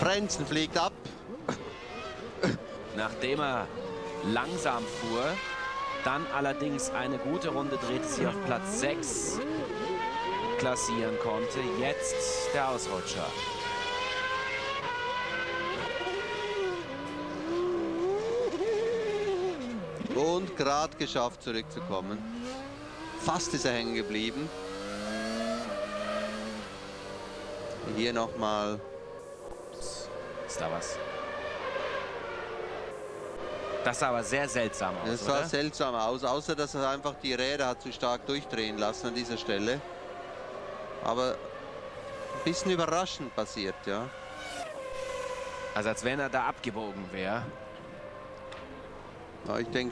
Frenzen fliegt ab. Nachdem er langsam fuhr, dann allerdings eine gute Runde drehte, sich auf Platz 6 klassieren konnte. Jetzt der Ausrutscher. Und gerade geschafft, zurückzukommen. Fast ist er hängen geblieben. Hier nochmal. Ist da was? Das sah aber sehr seltsam aus, Das sah oder? seltsam aus, außer dass er einfach die Räder hat zu stark durchdrehen lassen an dieser Stelle. Aber ein bisschen überraschend passiert, ja. Also als wenn er da abgebogen wäre. ja ich denke,